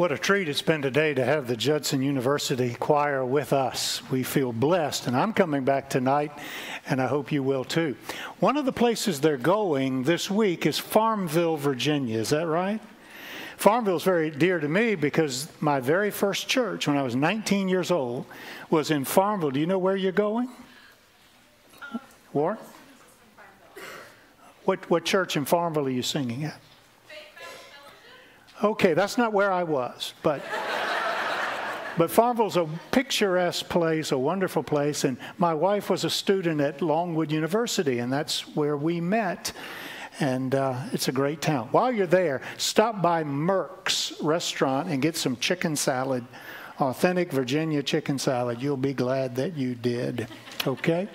What a treat it's been today to have the Judson University Choir with us. We feel blessed, and I'm coming back tonight, and I hope you will too. One of the places they're going this week is Farmville, Virginia. Is that right? Farmville is very dear to me because my very first church, when I was 19 years old, was in Farmville. Do you know where you're going? War? What, what church in Farmville are you singing at? Okay, that's not where I was, but. But Farmville's a picturesque place, a wonderful place, and my wife was a student at Longwood University, and that's where we met. And uh, it's a great town. While you're there, stop by Merck's restaurant and get some chicken salad, authentic Virginia chicken salad. You'll be glad that you did. Okay?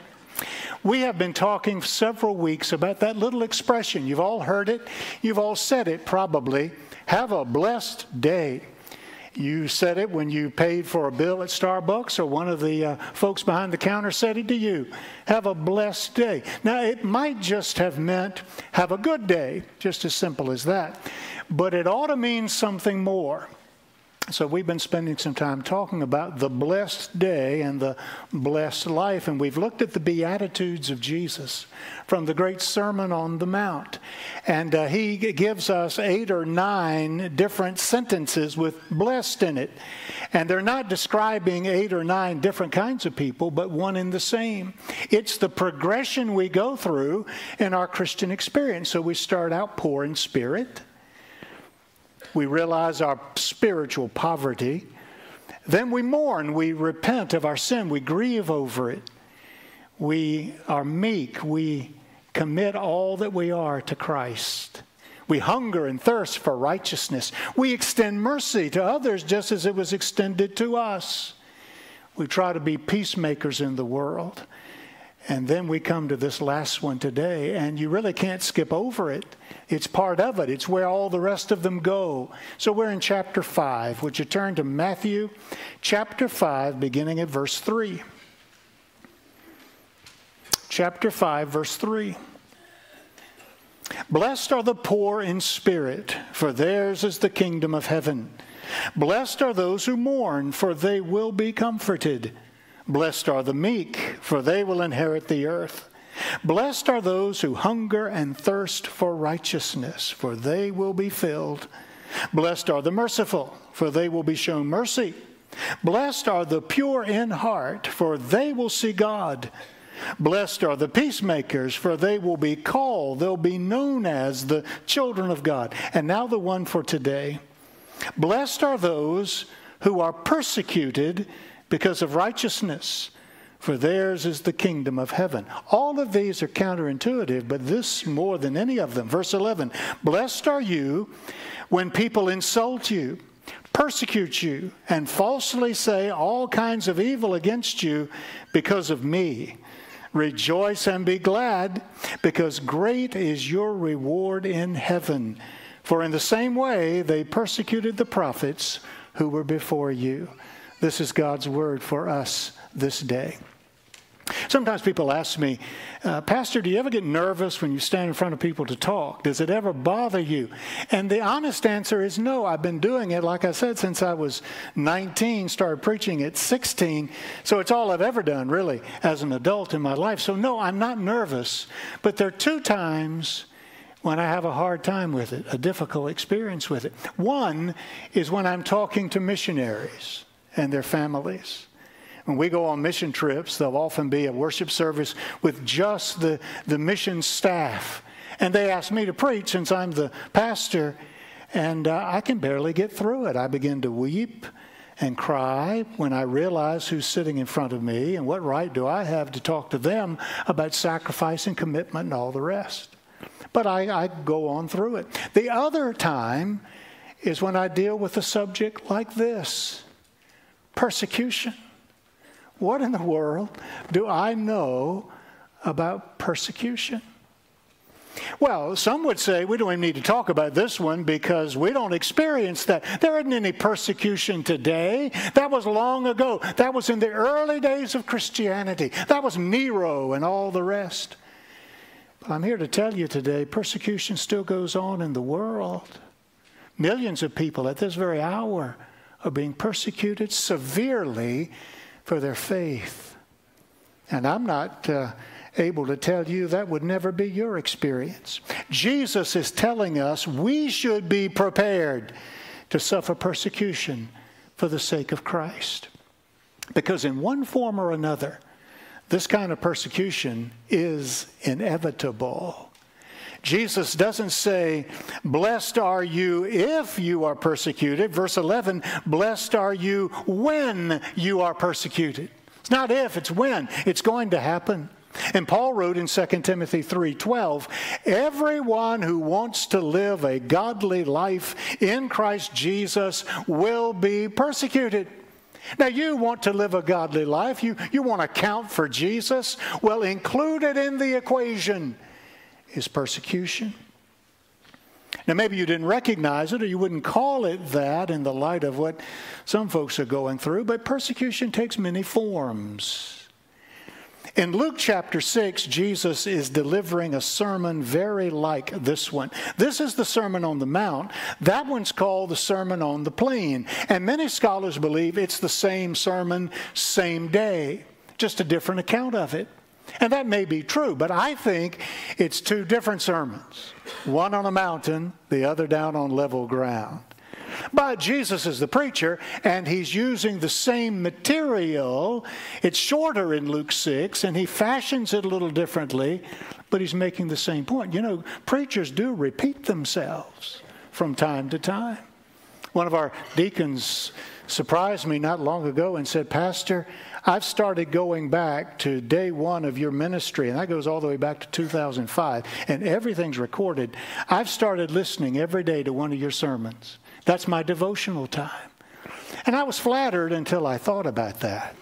We have been talking several weeks about that little expression. You've all heard it, you've all said it probably. Have a blessed day. You said it when you paid for a bill at Starbucks, or one of the uh, folks behind the counter said it to you. Have a blessed day. Now, it might just have meant have a good day, just as simple as that. But it ought to mean something more. So, we've been spending some time talking about the blessed day and the blessed life, and we've looked at the Beatitudes of Jesus from the great Sermon on the Mount. And uh, he gives us eight or nine different sentences with blessed in it. And they're not describing eight or nine different kinds of people, but one in the same. It's the progression we go through in our Christian experience. So, we start out poor in spirit we realize our spiritual poverty. Then we mourn, we repent of our sin, we grieve over it. We are meek, we commit all that we are to Christ. We hunger and thirst for righteousness. We extend mercy to others just as it was extended to us. We try to be peacemakers in the world. And then we come to this last one today, and you really can't skip over it. It's part of it, it's where all the rest of them go. So we're in chapter 5. Would you turn to Matthew chapter 5, beginning at verse 3? Chapter 5, verse 3. Blessed are the poor in spirit, for theirs is the kingdom of heaven. Blessed are those who mourn, for they will be comforted. Blessed are the meek, for they will inherit the earth. Blessed are those who hunger and thirst for righteousness, for they will be filled. Blessed are the merciful, for they will be shown mercy. Blessed are the pure in heart, for they will see God. Blessed are the peacemakers, for they will be called, they'll be known as the children of God. And now the one for today. Blessed are those who are persecuted because of righteousness, for theirs is the kingdom of heaven. All of these are counterintuitive, but this more than any of them. Verse 11 Blessed are you when people insult you, persecute you, and falsely say all kinds of evil against you because of me. Rejoice and be glad, because great is your reward in heaven. For in the same way they persecuted the prophets who were before you. This is God's word for us this day. Sometimes people ask me, uh, Pastor, do you ever get nervous when you stand in front of people to talk? Does it ever bother you? And the honest answer is no. I've been doing it, like I said, since I was 19, started preaching at 16. So it's all I've ever done, really, as an adult in my life. So no, I'm not nervous. But there are two times when I have a hard time with it, a difficult experience with it. One is when I'm talking to missionaries and their families. When we go on mission trips, there'll often be a worship service with just the, the mission staff. And they ask me to preach since I'm the pastor, and uh, I can barely get through it. I begin to weep and cry when I realize who's sitting in front of me and what right do I have to talk to them about sacrifice and commitment and all the rest. But I, I go on through it. The other time is when I deal with a subject like this persecution. What in the world do I know about persecution? Well, some would say we don't even need to talk about this one because we don't experience that. There isn't any persecution today. That was long ago. That was in the early days of Christianity. That was Nero and all the rest. But I'm here to tell you today persecution still goes on in the world. Millions of people at this very hour are being persecuted severely for their faith. And I'm not uh, able to tell you that would never be your experience. Jesus is telling us we should be prepared to suffer persecution for the sake of Christ. Because in one form or another, this kind of persecution is inevitable. Jesus doesn't say, Blessed are you if you are persecuted. Verse 11, Blessed are you when you are persecuted. It's not if, it's when. It's going to happen. And Paul wrote in 2 Timothy 3:12, "Everyone who wants to live a godly life in Christ Jesus will be persecuted." Now, you want to live a godly life. You, you want to count for Jesus. Well, included in the equation is persecution. Now, maybe you didn't recognize it or you wouldn't call it that in the light of what some folks are going through, but persecution takes many forms. In Luke chapter 6, Jesus is delivering a sermon very like this one. This is the Sermon on the Mount. That one's called the Sermon on the Plain. And many scholars believe it's the same sermon, same day, just a different account of it. And that may be true, but I think it's two different sermons one on a mountain, the other down on level ground. But Jesus is the preacher, and he's using the same material. It's shorter in Luke 6, and he fashions it a little differently, but he's making the same point. You know, preachers do repeat themselves from time to time. One of our deacons surprised me not long ago and said, Pastor, I've started going back to day one of your ministry, and that goes all the way back to 2005, and everything's recorded. I've started listening every day to one of your sermons. That's my devotional time. And I was flattered until I thought about that.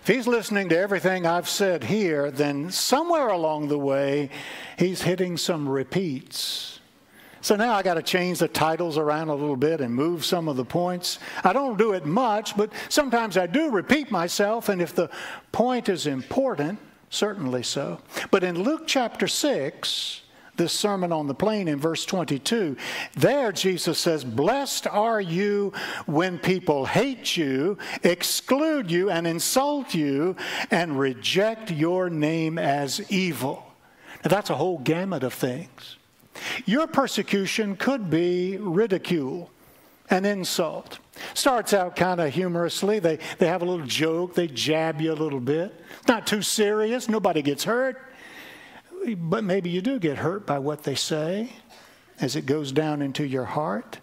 if he's listening to everything I've said here, then somewhere along the way, he's hitting some repeats so now I got to change the titles around a little bit and move some of the points. I don't do it much, but sometimes I do repeat myself, and if the point is important, certainly so. But in Luke chapter 6, this sermon on the plain in verse 22, there Jesus says, Blessed are you when people hate you, exclude you, and insult you, and reject your name as evil. Now, that's a whole gamut of things. Your persecution could be ridicule, an insult. Starts out kind of humorously. They, they have a little joke, they jab you a little bit. Not too serious, nobody gets hurt. But maybe you do get hurt by what they say as it goes down into your heart.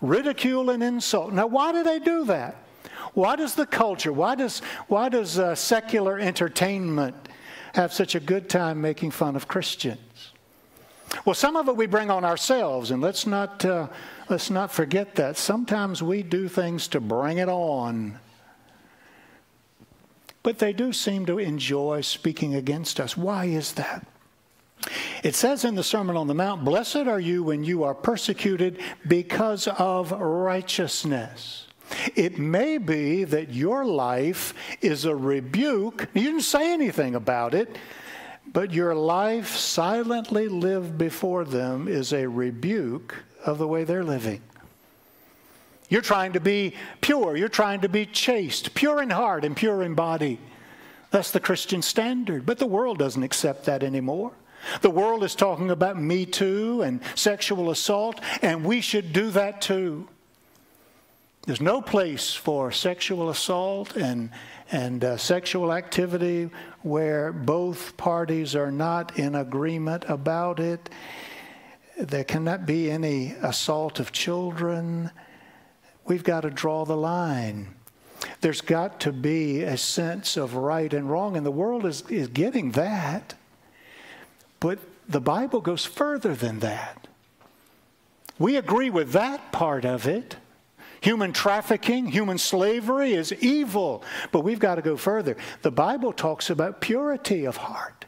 Ridicule and insult. Now, why do they do that? Why does the culture, why does, why does uh, secular entertainment have such a good time making fun of Christians? Well, some of it we bring on ourselves, and let's not, uh, let's not forget that. Sometimes we do things to bring it on. But they do seem to enjoy speaking against us. Why is that? It says in the Sermon on the Mount, Blessed are you when you are persecuted because of righteousness. It may be that your life is a rebuke. You didn't say anything about it, but your life silently lived before them is a rebuke of the way they're living. You're trying to be pure. You're trying to be chaste, pure in heart and pure in body. That's the Christian standard. But the world doesn't accept that anymore. The world is talking about Me Too and sexual assault, and we should do that too. There's no place for sexual assault and, and uh, sexual activity where both parties are not in agreement about it. There cannot be any assault of children. We've got to draw the line. There's got to be a sense of right and wrong, and the world is, is getting that. But the Bible goes further than that. We agree with that part of it. Human trafficking, human slavery is evil. But we've got to go further. The Bible talks about purity of heart.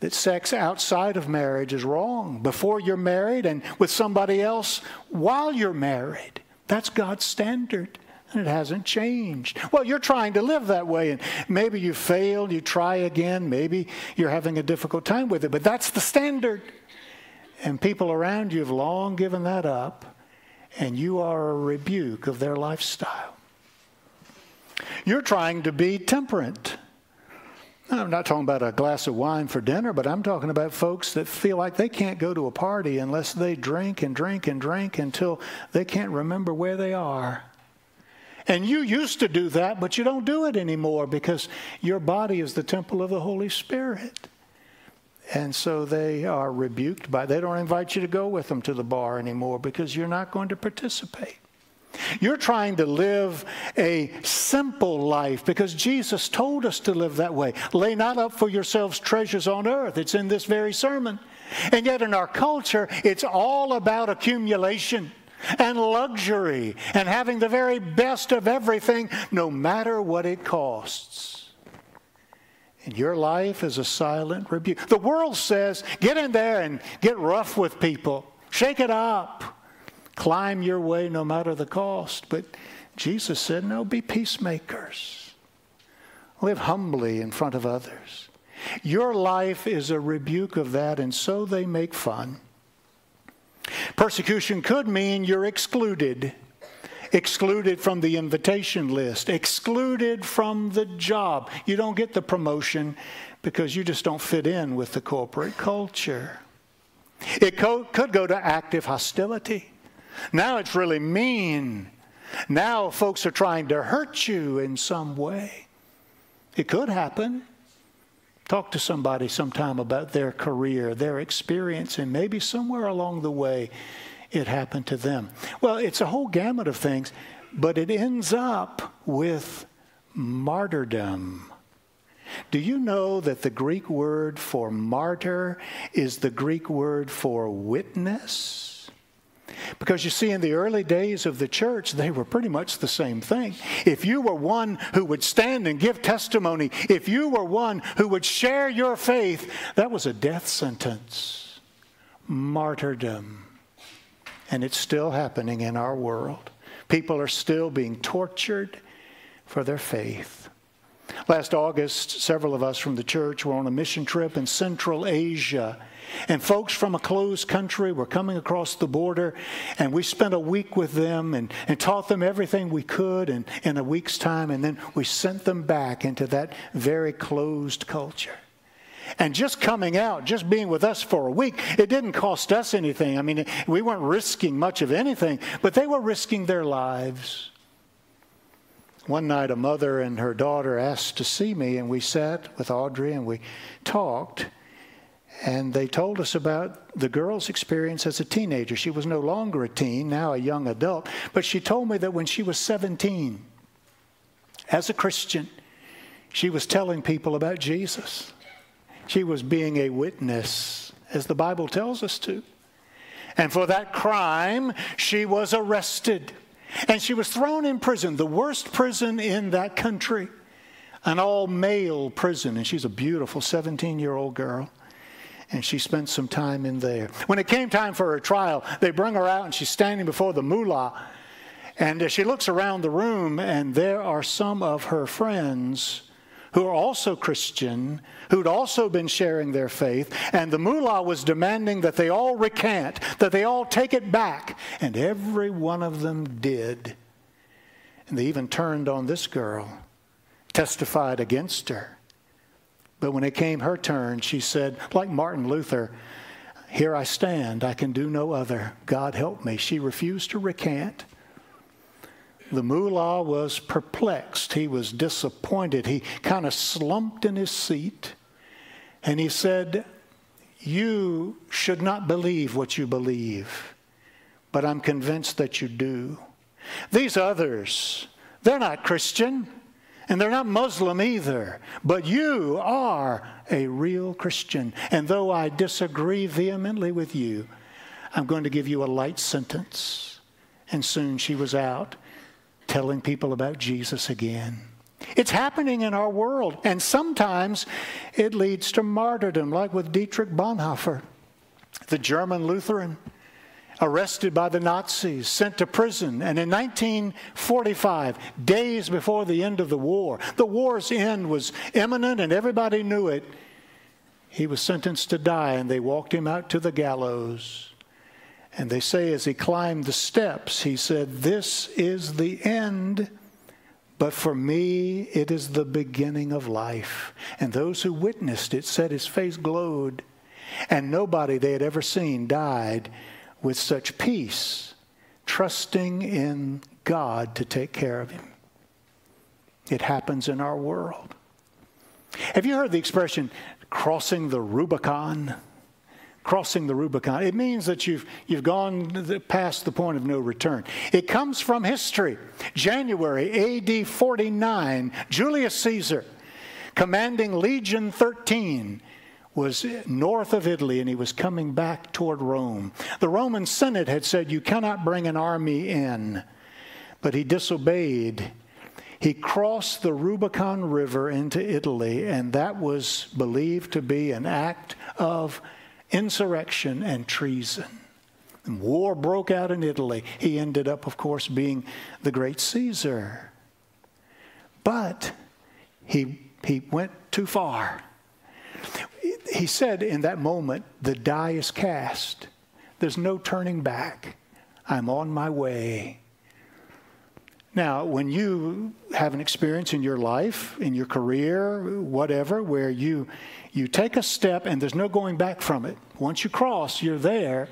That sex outside of marriage is wrong. Before you're married and with somebody else while you're married. That's God's standard. And it hasn't changed. Well, you're trying to live that way, and maybe you failed, you try again, maybe you're having a difficult time with it, but that's the standard. And people around you have long given that up, and you are a rebuke of their lifestyle. You're trying to be temperate. I'm not talking about a glass of wine for dinner, but I'm talking about folks that feel like they can't go to a party unless they drink and drink and drink until they can't remember where they are. And you used to do that, but you don't do it anymore because your body is the temple of the Holy Spirit. And so they are rebuked by, they don't invite you to go with them to the bar anymore because you're not going to participate. You're trying to live a simple life because Jesus told us to live that way. Lay not up for yourselves treasures on earth. It's in this very sermon. And yet, in our culture, it's all about accumulation and luxury and having the very best of everything, no matter what it costs. And your life is a silent rebuke. The world says, get in there and get rough with people, shake it up, climb your way no matter the cost. But Jesus said, no, be peacemakers, live humbly in front of others. Your life is a rebuke of that, and so they make fun. Persecution could mean you're excluded. Excluded from the invitation list, excluded from the job. You don't get the promotion because you just don't fit in with the corporate culture. It co- could go to active hostility. Now it's really mean. Now folks are trying to hurt you in some way. It could happen. Talk to somebody sometime about their career, their experience, and maybe somewhere along the way it happened to them. Well, it's a whole gamut of things, but it ends up with martyrdom. Do you know that the Greek word for martyr is the Greek word for witness? Because you see, in the early days of the church, they were pretty much the same thing. If you were one who would stand and give testimony, if you were one who would share your faith, that was a death sentence, martyrdom. And it's still happening in our world. People are still being tortured for their faith. Last August, several of us from the church were on a mission trip in Central Asia and folks from a closed country were coming across the border, and we spent a week with them and, and taught them everything we could in, in a week's time, and then we sent them back into that very closed culture. And just coming out, just being with us for a week, it didn't cost us anything. I mean, we weren't risking much of anything, but they were risking their lives. One night, a mother and her daughter asked to see me, and we sat with Audrey and we talked. And they told us about the girl's experience as a teenager. She was no longer a teen, now a young adult. But she told me that when she was 17, as a Christian, she was telling people about Jesus. She was being a witness, as the Bible tells us to. And for that crime, she was arrested. And she was thrown in prison, the worst prison in that country, an all male prison. And she's a beautiful 17 year old girl and she spent some time in there. When it came time for her trial, they bring her out and she's standing before the mullah. And she looks around the room, and there are some of her friends who are also Christian, who'd also been sharing their faith, and the mullah was demanding that they all recant, that they all take it back, and every one of them did. And they even turned on this girl, testified against her. But when it came her turn, she said, like Martin Luther, Here I stand, I can do no other. God help me. She refused to recant. The mullah was perplexed. He was disappointed. He kind of slumped in his seat and he said, You should not believe what you believe, but I'm convinced that you do. These others, they're not Christian. And they're not Muslim either. But you are a real Christian. And though I disagree vehemently with you, I'm going to give you a light sentence. And soon she was out telling people about Jesus again. It's happening in our world. And sometimes it leads to martyrdom, like with Dietrich Bonhoeffer, the German Lutheran arrested by the Nazis, sent to prison, and in 1945, days before the end of the war, the war's end was imminent and everybody knew it. he was sentenced to die, and they walked him out to the gallows. And they say as he climbed the steps, he said, This is the end, but for me it is the beginning of life. And those who witnessed it said his face glowed, and nobody they had ever seen died with such peace, trusting in God to take care of him. It happens in our world. Have you heard the expression crossing the Rubicon? Crossing the Rubicon. It means that you've, you've gone past the point of no return. It comes from history. January AD 49, Julius Caesar, commanding Legion 13, was north of Italy and he was coming back toward Rome. The Roman Senate had said, You cannot bring an army in, but he disobeyed he crossed the Rubicon River into Italy, and that was believed to be an act of insurrection and treason. And war broke out in Italy. He ended up, of course, being the great Caesar. But he, he went too far. He said in that moment, The die is cast. There's no turning back. I'm on my way. Now, when you have an experience in your life, in your career, whatever, where you, you take a step and there's no going back from it, once you cross, you're there,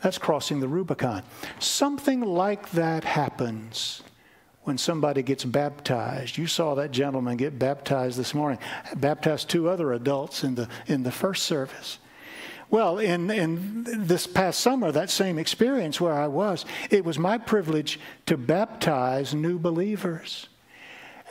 that's crossing the Rubicon. Something like that happens when somebody gets baptized. You saw that gentleman get baptized this morning, baptized two other adults in the, in the first service. Well, in, in this past summer, that same experience where I was, it was my privilege to baptize new believers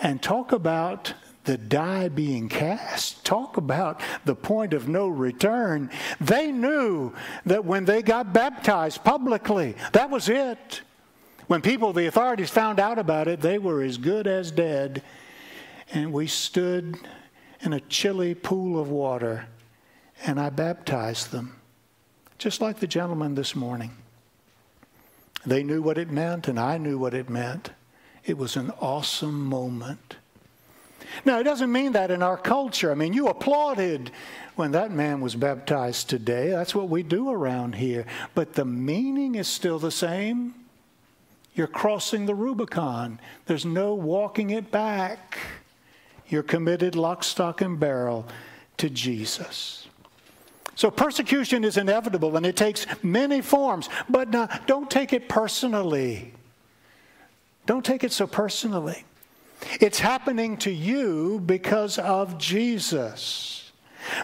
and talk about the die being cast. Talk about the point of no return. They knew that when they got baptized publicly, that was it. When people, the authorities found out about it, they were as good as dead. And we stood in a chilly pool of water and I baptized them, just like the gentleman this morning. They knew what it meant, and I knew what it meant. It was an awesome moment. Now, it doesn't mean that in our culture. I mean, you applauded when that man was baptized today. That's what we do around here. But the meaning is still the same. You're crossing the Rubicon, there's no walking it back. You're committed lock, stock, and barrel to Jesus. So persecution is inevitable and it takes many forms, but don't take it personally. Don't take it so personally. It's happening to you because of Jesus.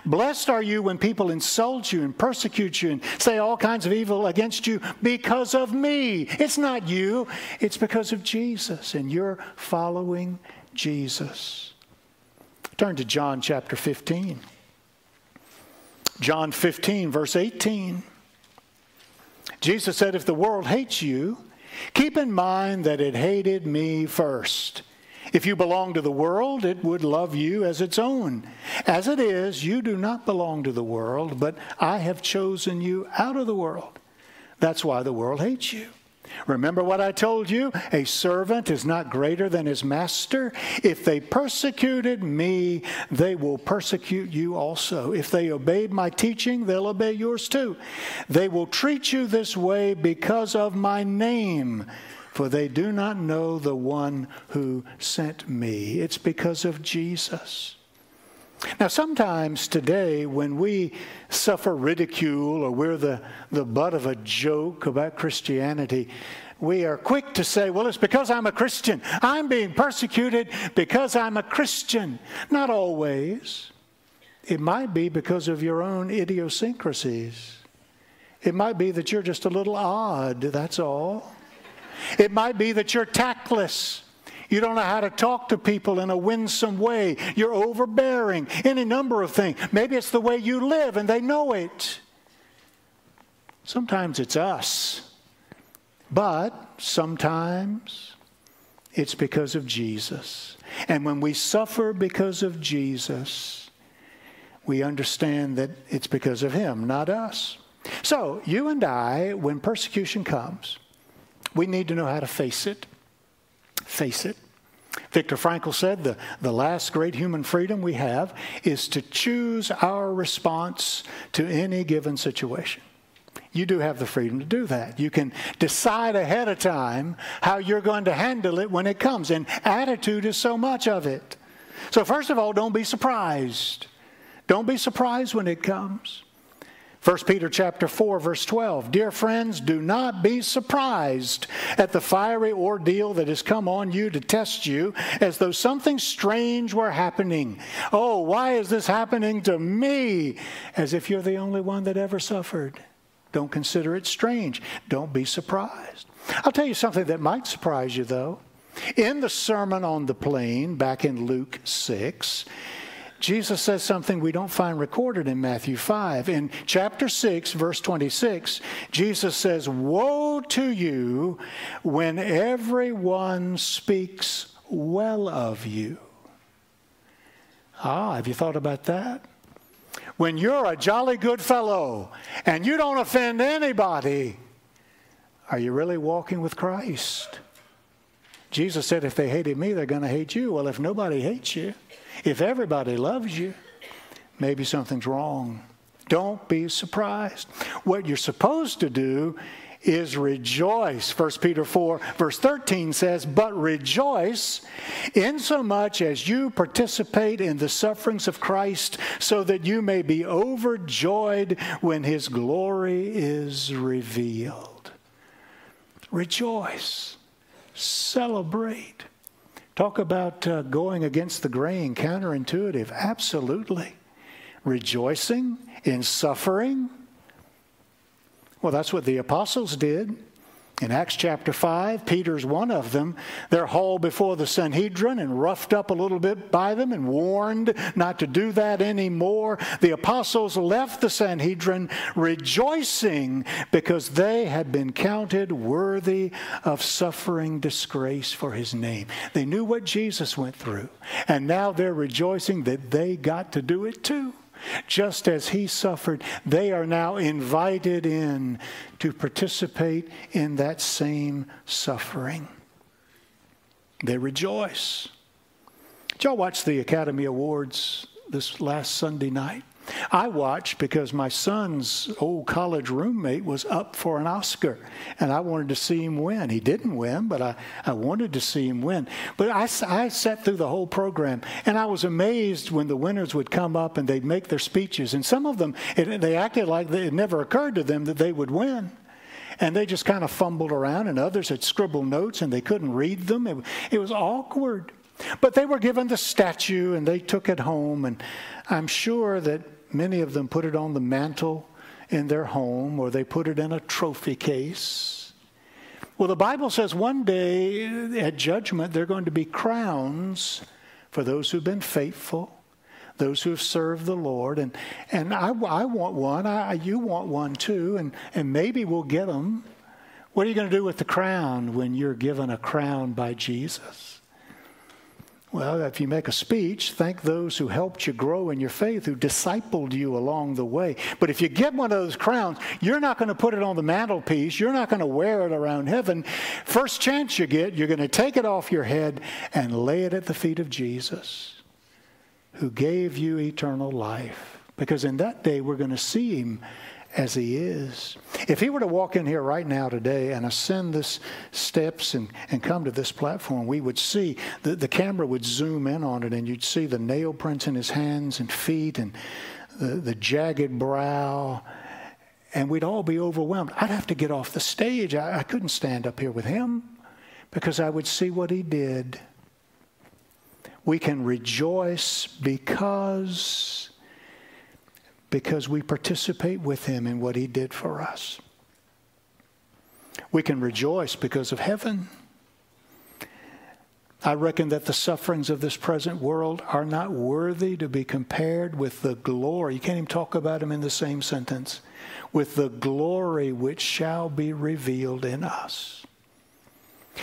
Blessed are you when people insult you and persecute you and say all kinds of evil against you because of me. It's not you, it's because of Jesus, and you're following Jesus. Turn to John chapter 15. John 15, verse 18. Jesus said, If the world hates you, keep in mind that it hated me first. If you belong to the world, it would love you as its own. As it is, you do not belong to the world, but I have chosen you out of the world. That's why the world hates you. Remember what I told you? A servant is not greater than his master. If they persecuted me, they will persecute you also. If they obeyed my teaching, they'll obey yours too. They will treat you this way because of my name, for they do not know the one who sent me. It's because of Jesus. Now, sometimes today, when we suffer ridicule or we're the, the butt of a joke about Christianity, we are quick to say, well, it's because I'm a Christian. I'm being persecuted because I'm a Christian. Not always. It might be because of your own idiosyncrasies. It might be that you're just a little odd, that's all. It might be that you're tactless. You don't know how to talk to people in a winsome way. You're overbearing. Any number of things. Maybe it's the way you live and they know it. Sometimes it's us. But sometimes it's because of Jesus. And when we suffer because of Jesus, we understand that it's because of Him, not us. So, you and I, when persecution comes, we need to know how to face it face it. Viktor Frankl said the, the last great human freedom we have is to choose our response to any given situation. You do have the freedom to do that. You can decide ahead of time how you're going to handle it when it comes, and attitude is so much of it. So, first of all, don't be surprised. Don't be surprised when it comes. 1 Peter chapter 4 verse 12 Dear friends do not be surprised at the fiery ordeal that has come on you to test you as though something strange were happening. Oh why is this happening to me? As if you're the only one that ever suffered. Don't consider it strange. Don't be surprised. I'll tell you something that might surprise you though. In the sermon on the plain back in Luke 6 Jesus says something we don't find recorded in Matthew 5. In chapter 6, verse 26, Jesus says, Woe to you when everyone speaks well of you. Ah, have you thought about that? When you're a jolly good fellow and you don't offend anybody, are you really walking with Christ? Jesus said, if they hated me, they're going to hate you. Well, if nobody hates you, if everybody loves you, maybe something's wrong. Don't be surprised. What you're supposed to do is rejoice. 1 Peter 4, verse 13 says, But rejoice insomuch as you participate in the sufferings of Christ, so that you may be overjoyed when his glory is revealed. Rejoice. Celebrate. Talk about uh, going against the grain, counterintuitive. Absolutely. Rejoicing in suffering. Well, that's what the apostles did. In Acts chapter 5, Peter's one of them. They're hauled before the Sanhedrin and roughed up a little bit by them and warned not to do that anymore. The apostles left the Sanhedrin rejoicing because they had been counted worthy of suffering disgrace for his name. They knew what Jesus went through, and now they're rejoicing that they got to do it too. Just as he suffered, they are now invited in to participate in that same suffering. They rejoice. Did y'all watch the Academy Awards this last Sunday night? I watched because my son's old college roommate was up for an Oscar, and I wanted to see him win. He didn't win, but I, I wanted to see him win. But I, I sat through the whole program, and I was amazed when the winners would come up and they'd make their speeches. And some of them, it, they acted like it never occurred to them that they would win. And they just kind of fumbled around, and others had scribbled notes and they couldn't read them. It, it was awkward. But they were given the statue and they took it home. And I'm sure that many of them put it on the mantle in their home or they put it in a trophy case. Well, the Bible says one day at judgment, there are going to be crowns for those who've been faithful, those who have served the Lord. And, and I, I want one. I, you want one too. And, and maybe we'll get them. What are you going to do with the crown when you're given a crown by Jesus? Well, if you make a speech, thank those who helped you grow in your faith, who discipled you along the way. But if you get one of those crowns, you're not going to put it on the mantelpiece. You're not going to wear it around heaven. First chance you get, you're going to take it off your head and lay it at the feet of Jesus, who gave you eternal life. Because in that day, we're going to see him as he is. If he were to walk in here right now today and ascend the steps and, and come to this platform, we would see the, the camera would zoom in on it and you'd see the nail prints in his hands and feet and the, the jagged brow. And we'd all be overwhelmed. I'd have to get off the stage. I, I couldn't stand up here with him because I would see what he did. We can rejoice because because we participate with him in what he did for us. We can rejoice because of heaven. I reckon that the sufferings of this present world are not worthy to be compared with the glory. You can't even talk about them in the same sentence. With the glory which shall be revealed in us.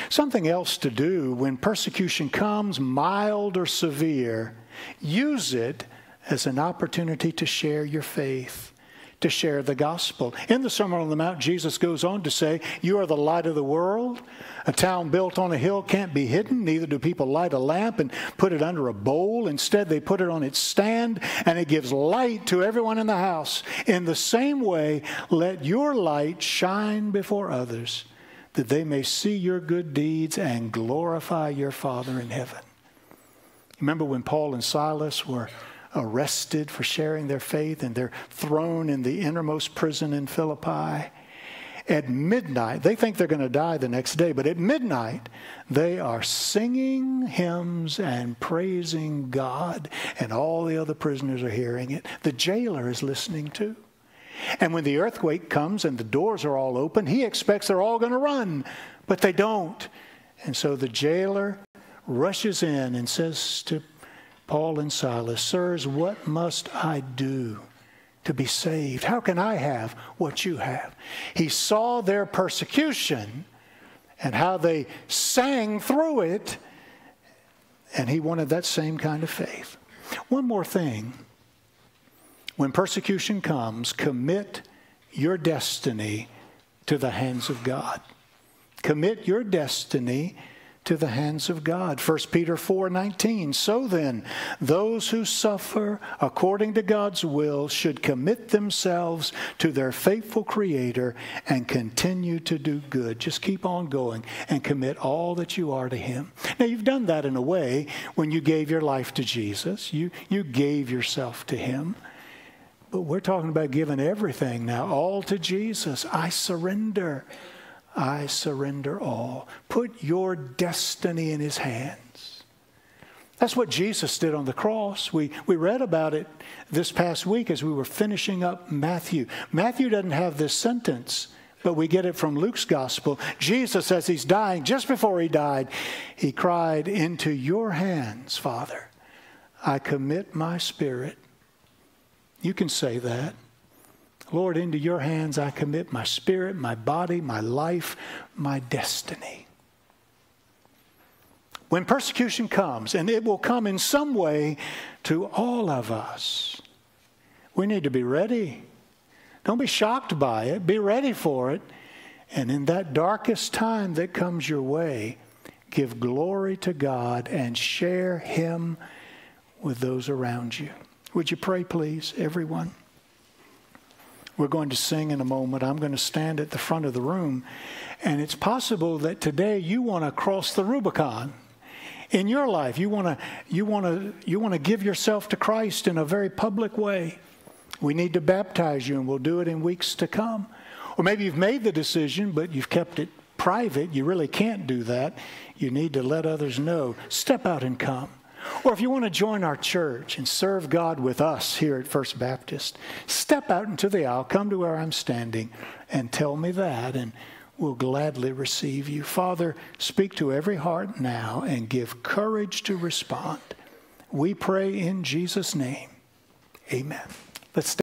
Something else to do when persecution comes, mild or severe, use it as an opportunity to share your faith, to share the gospel. In the Sermon on the Mount, Jesus goes on to say, You are the light of the world. A town built on a hill can't be hidden, neither do people light a lamp and put it under a bowl. Instead, they put it on its stand, and it gives light to everyone in the house. In the same way, let your light shine before others, that they may see your good deeds and glorify your Father in heaven. Remember when Paul and Silas were arrested for sharing their faith and they're thrown in the innermost prison in Philippi. At midnight, they think they're going to die the next day, but at midnight, they are singing hymns and praising God, and all the other prisoners are hearing it. The jailer is listening too. And when the earthquake comes and the doors are all open, he expects they're all going to run, but they don't. And so the jailer rushes in and says to Paul and Silas, Sirs, what must I do to be saved? How can I have what you have? He saw their persecution and how they sang through it, and he wanted that same kind of faith. One more thing when persecution comes, commit your destiny to the hands of God. Commit your destiny to the hands of God. 1 Peter 4:19 So then those who suffer according to God's will should commit themselves to their faithful creator and continue to do good. Just keep on going and commit all that you are to him. Now you've done that in a way when you gave your life to Jesus. You you gave yourself to him. But we're talking about giving everything now, all to Jesus. I surrender. I surrender all. Put your destiny in his hands. That's what Jesus did on the cross. We, we read about it this past week as we were finishing up Matthew. Matthew doesn't have this sentence, but we get it from Luke's gospel. Jesus, as he's dying, just before he died, he cried, Into your hands, Father, I commit my spirit. You can say that. Lord, into your hands I commit my spirit, my body, my life, my destiny. When persecution comes, and it will come in some way to all of us, we need to be ready. Don't be shocked by it, be ready for it. And in that darkest time that comes your way, give glory to God and share Him with those around you. Would you pray, please, everyone? We're going to sing in a moment. I'm going to stand at the front of the room. And it's possible that today you want to cross the Rubicon in your life. You want to you want to you want to give yourself to Christ in a very public way. We need to baptize you and we'll do it in weeks to come. Or maybe you've made the decision but you've kept it private. You really can't do that. You need to let others know. Step out and come. Or if you want to join our church and serve God with us here at First Baptist, step out into the aisle, come to where I'm standing, and tell me that, and we'll gladly receive you. Father, speak to every heart now and give courage to respond. We pray in Jesus' name. Amen. Let's